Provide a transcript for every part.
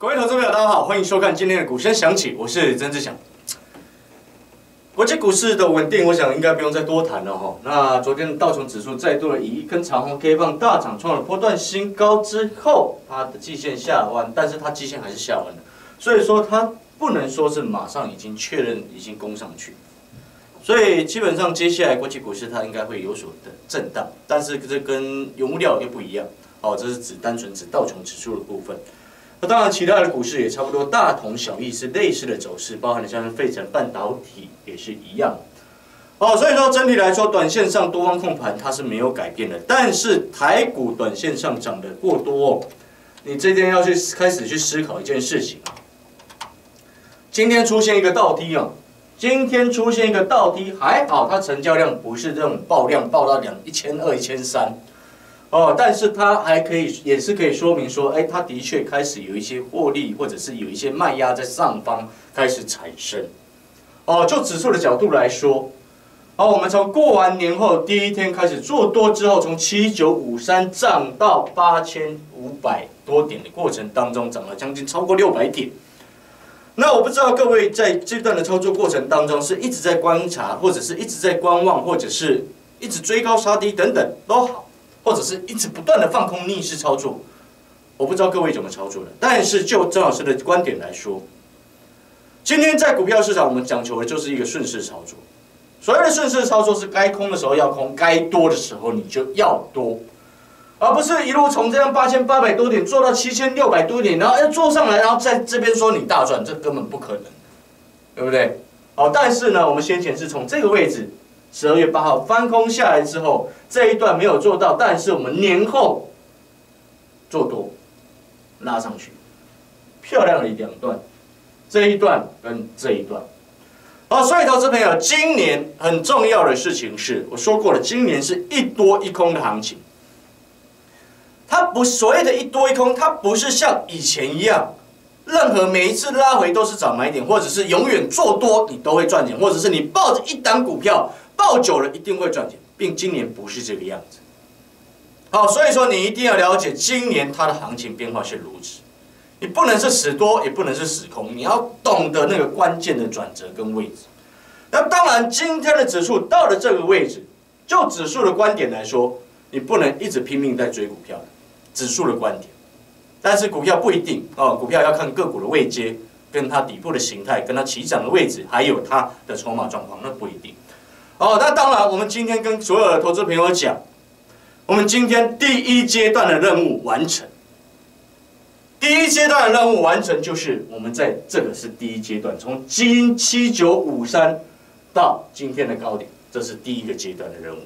各位投资朋友，大家好，欢迎收看今天的股声响起，我是曾志祥。国际股市的稳定，我想应该不用再多谈了哈。那昨天的道琼指数再度的以一根长红 K 棒大涨，创了波段新高之后，它的季线下弯，但是它季线还是下弯的，所以说它不能说是马上已经确认已经攻上去。所以基本上接下来国际股市它应该会有所的震荡，但是这跟原物料又不一样哦，这是指单纯指道琼指数的部分。那当然，其他的股市也差不多大同小异，是类似的走势，包含了像是费城半导体也是一样。好，所以说整体来说，短线上多方控盘它是没有改变的，但是台股短线上涨得过多，你这边要去开始去思考一件事情。今天出现一个倒梯啊，今天出现一个倒梯，还好它成交量不是这种爆量爆到两一千二、一千三。哦，但是它还可以，也是可以说明说，哎，它的确开始有一些获利，或者是有一些卖压在上方开始产生。哦，就指数的角度来说，哦，我们从过完年后第一天开始做多之后，从七九五三涨到八千五百多点的过程当中，涨了将近超过六百点。那我不知道各位在这段的操作过程当中，是一直在观察，或者是一直在观望，或者是一直追高杀低等等都好。或者是一直不断的放空逆势操作，我不知道各位怎么操作的。但是就郑老师的观点来说，今天在股票市场，我们讲求的就是一个顺势操作。所谓的顺势操作，是该空的时候要空，该多的时候你就要多，而不是一路从这样八千八百多点做到七千六百多点，然后要做上来，然后在这边说你大赚，这根本不可能，对不对？好，但是呢，我们先前是从这个位置。十二月八号翻空下来之后，这一段没有做到，但是我们年后做多拉上去，漂亮的两段，这一段跟这一段。好，所以投资朋友，今年很重要的事情是，我说过了，今年是一多一空的行情。它不所谓的一多一空，它不是像以前一样，任何每一次拉回都是找买点，或者是永远做多你都会赚钱，或者是你抱着一档股票。抱久了一定会赚钱，并今年不是这个样子。好，所以说你一定要了解今年它的行情变化是如此，你不能是死多，也不能是死空，你要懂得那个关键的转折跟位置。那当然，今天的指数到了这个位置，就指数的观点来说，你不能一直拼命在追股票指数的观点。但是股票不一定哦，股票要看个股的位阶，跟它底部的形态，跟它起涨的位置，还有它的筹码状况，那不一定。哦，那当然，我们今天跟所有的投资朋友讲，我们今天第一阶段的任务完成。第一阶段的任务完成，就是我们在这个是第一阶段，从今七九五三到今天的高点，这是第一个阶段的任务。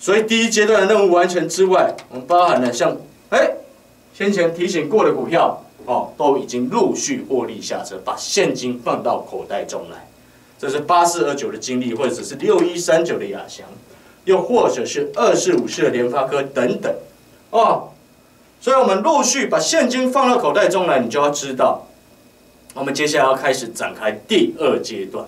所以第一阶段的任务完成之外，我们包含了像哎先前提醒过的股票哦，都已经陆续获利下车，把现金放到口袋中来。这是八四二九的经历，或者是六一三九的亚翔，又或者是二四五四的联发科等等，哦，所以我们陆续把现金放到口袋中来，你就要知道，我们接下来要开始展开第二阶段。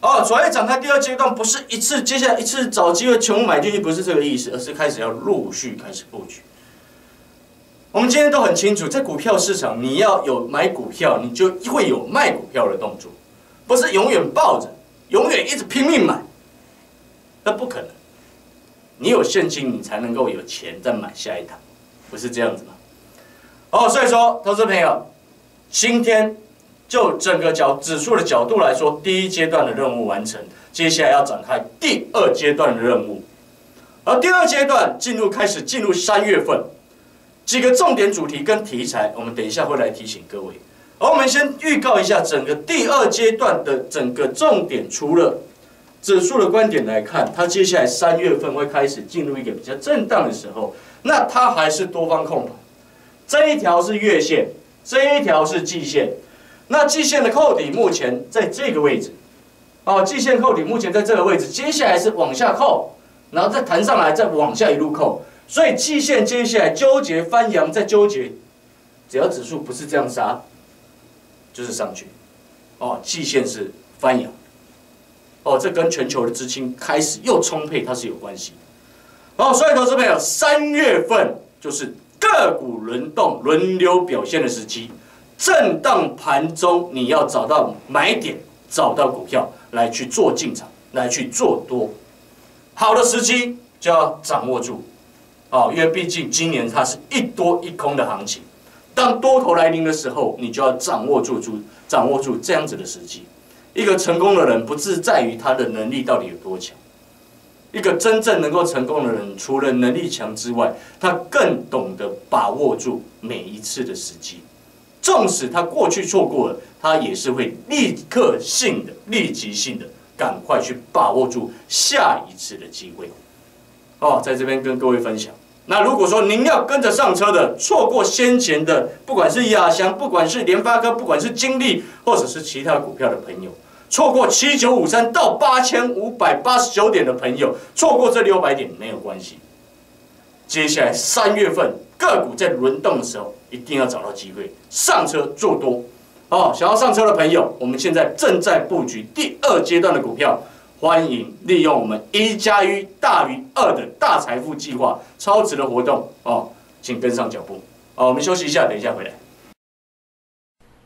哦，所谓展开第二阶段，不是一次接下来一次找机会全部买进去，不是这个意思，而是开始要陆续开始布局。我们今天都很清楚，在股票市场，你要有买股票，你就会有卖股票的动作，不是永远抱着，永远一直拼命买，那不可能。你有现金，你才能够有钱再买下一档，不是这样子吗？哦，所以说，投资朋友，今天就整个角指数的角度来说，第一阶段的任务完成，接下来要展开第二阶段的任务，而第二阶段进入开始进入三月份。几个重点主题跟题材，我们等一下会来提醒各位。而我们先预告一下整个第二阶段的整个重点，除了指数的观点来看，它接下来三月份会开始进入一个比较震荡的时候，那它还是多方控盘。这一条是月线，这一条是季线。那季线的扣底目前在这个位置，哦，季线扣底目前在这个位置，接下来是往下扣，然后再弹上来，再往下一路扣。所以季线接下来纠结翻阳，再纠结，只要指数不是这样杀，就是上去。哦，季线是翻阳，哦，这跟全球的资金开始又充沛，它是有关系。哦，所以投资朋友，三月份就是个股轮动、轮流表现的时期。震荡盘中，你要找到买点，找到股票来去做进场，来去做多。好的时机就要掌握住，哦，因为毕竟今年它是一多一空的行情。当多头来临的时候，你就要掌握住住，掌握住这样子的时机。一个成功的人，不自在于他的能力到底有多强。一个真正能够成功的人，除了能力强之外，他更懂得把握住每一次的时机。纵使他过去错过了，他也是会立刻性的、立即性的，赶快去把握住下一次的机会。哦，在这边跟各位分享。那如果说您要跟着上车的，错过先前的，不管是亚翔，不管是联发科，不管是金利，或者是其他股票的朋友。错过七九五三到八千五百八十九点的朋友，错过这六百点没有关系。接下来三月份个股在轮动的时候，一定要找到机会上车做多。哦，想要上车的朋友，我们现在正在布局第二阶段的股票，欢迎利用我们一加一大于二的大财富计划超值的活动哦，请跟上脚步。哦，我们休息一下，等一下回来。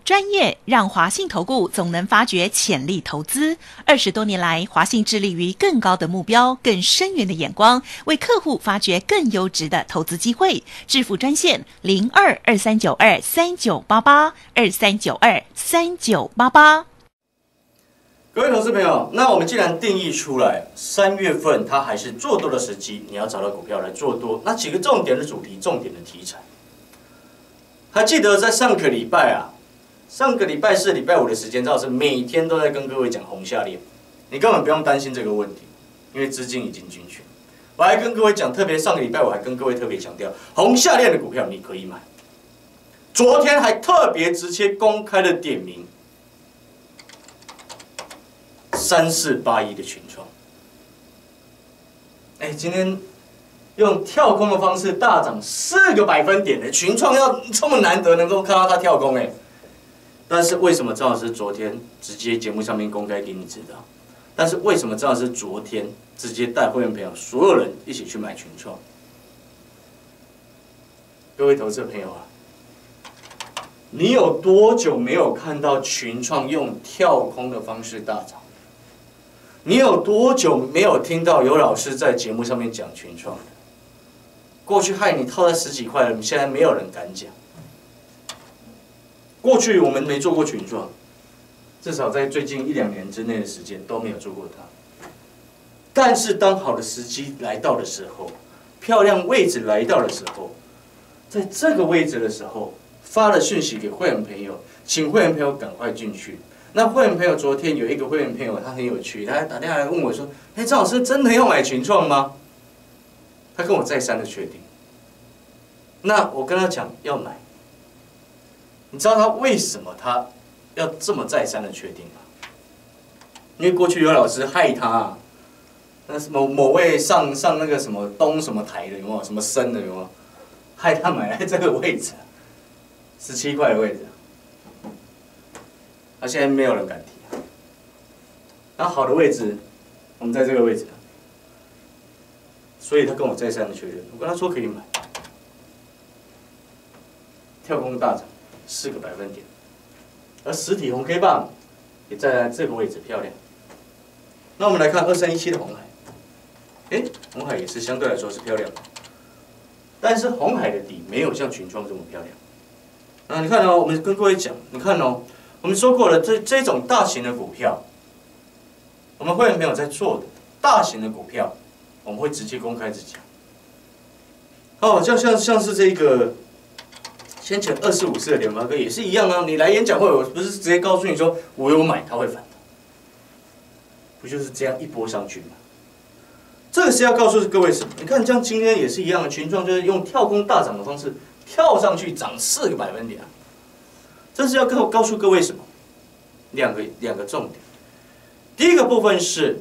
专业让华信投顾总能发掘潜力投资。二十多年来，华信致力于更高的目标、更深远的眼光，为客户发掘更优质的投资机会。致富专线零二二三九二三九八八二三九二三九八八。各位投资朋友，那我们既然定义出来，三月份它还是做多的时机，你要找到股票来做多。那几个重点的主题、重点的题材，还记得在上个礼拜啊？上个礼拜四、礼拜五的时间，赵老师每天都在跟各位讲红下链，你根本不用担心这个问题，因为资金已经进去。我还跟各位讲，特别上个礼拜我还跟各位特别强调，红下链的股票你可以买。昨天还特别直接公开的点名，三四八一的群创。哎，今天用跳空的方式大涨四个百分点的群创，要这么难得能够看到它跳空，哎。但是为什么张老师昨天直接节目上面公开给你知道？但是为什么张老师昨天直接带会员朋友所有人一起去买群创？各位投资朋友啊，你有多久没有看到群创用跳空的方式大涨？你有多久没有听到有老师在节目上面讲群创？过去害你套在十几块了，现在没有人敢讲。过去我们没做过群创，至少在最近一两年之内的时间都没有做过它。但是当好的时机来到的时候，漂亮位置来到的时候，在这个位置的时候，发了讯息给会员朋友，请会员朋友赶快进去。那会员朋友昨天有一个会员朋友，他很有趣，他打电话来问我说：“哎，张老师真的要买群创吗？”他跟我再三的确定。那我跟他讲要买。你知道他为什么他要这么再三的确定吗？因为过去有老师害他，那什么某位上上那个什么东什么台的有没有？什么生的有没有？害他买来这个位置，十七块的位置，他现在没有人敢提。那好的位置，我们在这个位置，所以他跟我再三的确认，我跟他说可以买，跳空大涨。四个百分点，而实体红 K 棒也在这个位置漂亮。那我们来看二三一七的红海，哎，红海也是相对来说是漂亮，但是红海的底没有像群创这么漂亮。啊，你看哦，我们跟各位讲，你看哦，我们说过了，这这种大型的股票，我们会员没有在做的大型的股票，我们会直接公开自己。哦，就像像是这个。先前二四五四的联发科也是一样啊，你来演讲会，我不是直接告诉你说我有买，它会反不就是这样一波上去吗？这个是要告诉各位什么？你看，像今天也是一样的，群创就是用跳空大涨的方式跳上去涨四个百分点，这是要告告诉各位什么？两个两个重点，第一个部分是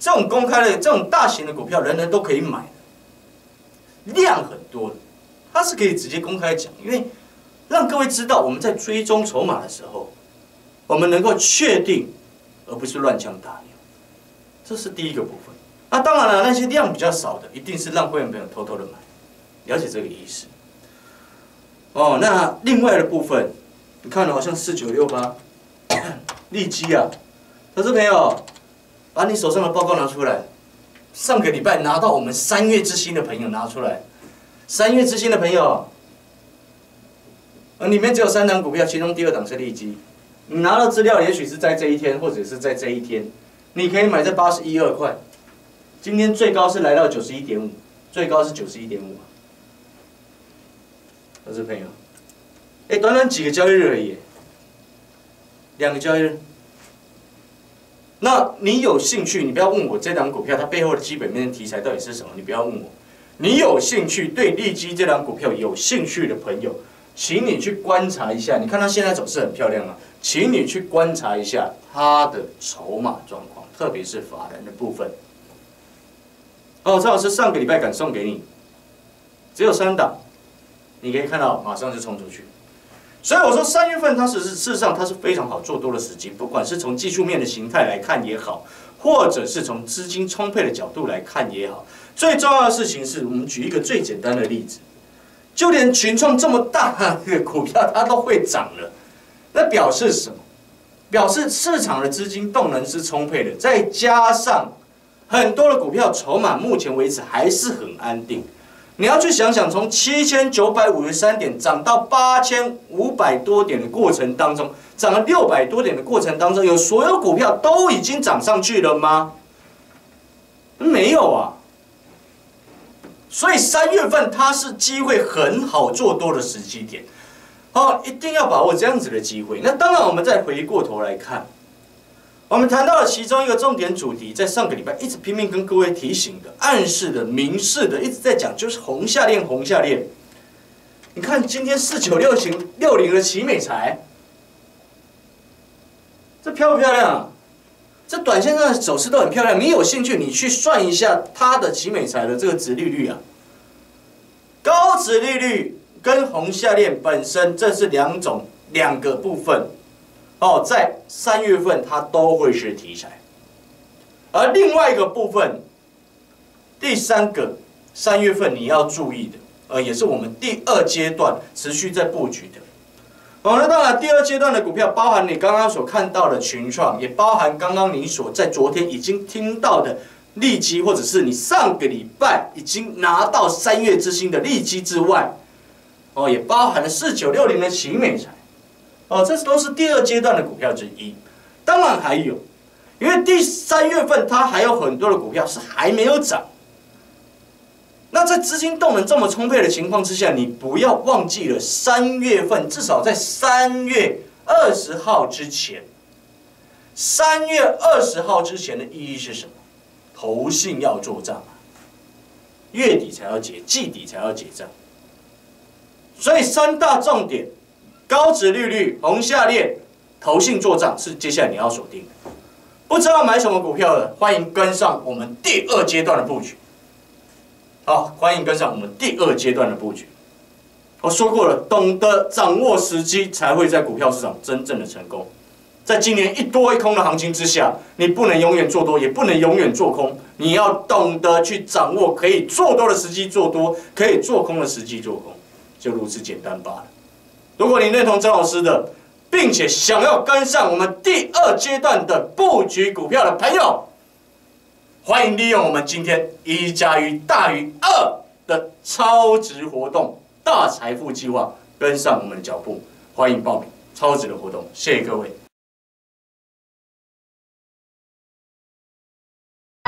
这种公开的这种大型的股票，人人都可以买的，量很多的。它是可以直接公开讲，因为让各位知道我们在追踪筹码的时候，我们能够确定，而不是乱枪打鸟，这是第一个部分。那当然了，那些量比较少的，一定是让会员朋友偷偷的买，了解这个意思。哦，那另外的部分，你看好，像四九六八，利基啊，投资朋友，把你手上的报告拿出来。上个礼拜拿到我们三月之星的朋友拿出来，三月之星的朋友，呃，里面只有三档股票，其中第二档是利基。你拿到资料，也许是在这一天，或者是在这一天，你可以买在八十一二块，今天最高是来到九十一点五，最高是九十一点五。投资朋友，哎，短短几个交易日而已，两个交易日。那你有兴趣？你不要问我这档股票它背后的基本面题材到底是什么？你不要问我。你有兴趣对利基这档股票有兴趣的朋友，请你去观察一下。你看它现在走势很漂亮啊，请你去观察一下它的筹码状况，特别是法人的部分。哦，张老师上个礼拜敢送给你，只有三档，你可以看到马上就冲出去。所以我说三月份它是事实上它是非常好做多的时机，不管是从技术面的形态来看也好，或者是从资金充沛的角度来看也好，最重要的事情是我们举一个最简单的例子，就连群创这么大的股票它都会涨了，那表示什么？表示市场的资金动能是充沛的，再加上很多的股票筹码目前为止还是很安定。你要去想想，从七千九百五十三点涨到八千五百多点的过程当中，涨了六百多点的过程当中，有所有股票都已经涨上去了吗？没有啊。所以三月份它是机会很好做多的时机点，好，一定要把握这样子的机会。那当然，我们再回过头来看。我们谈到了其中一个重点主题，在上个礼拜一直拼命跟各位提醒的、暗示的、明示的，一直在讲，就是红下链，红下链。你看今天四九六型六零的奇美财，这漂不漂亮？这短线上的走势都很漂亮。你有兴趣，你去算一下它的奇美财的这个值利率啊，高值利率跟红下链本身这是两种两个部分。哦，在三月份它都会是题材，而另外一个部分，第三个三月份你要注意的，呃，也是我们第二阶段持续在布局的。哦，那当然，第二阶段的股票包含你刚刚所看到的群创，也包含刚刚你所在昨天已经听到的利基，或者是你上个礼拜已经拿到三月之星的利基之外，哦，也包含了四九六零的奇美财。哦，这都是第二阶段的股票之一，当然还有，因为第三月份它还有很多的股票是还没有涨。那在资金动能这么充沛的情况之下，你不要忘记了三月份，至少在三月二十号之前，三月二十号之前的意义是什么？投信要做账月底才要结，季底才要结账，所以三大重点。高值利率、红下列、投信做账是接下来你要锁定的。不知道买什么股票的，欢迎跟上我们第二阶段的布局。好，欢迎跟上我们第二阶段的布局。我说过了，懂得掌握时机，才会在股票市场真正的成功。在今年一多一空的行情之下，你不能永远做多，也不能永远做空。你要懂得去掌握可以做多的时机做多，可以做空的时机做空，就如此简单罢了。如果你认同张老师的，并且想要跟上我们第二阶段的布局股票的朋友，欢迎利用我们今天一加一大于二的超值活动大财富计划，跟上我们的脚步。欢迎报名超值的活动，谢谢各位。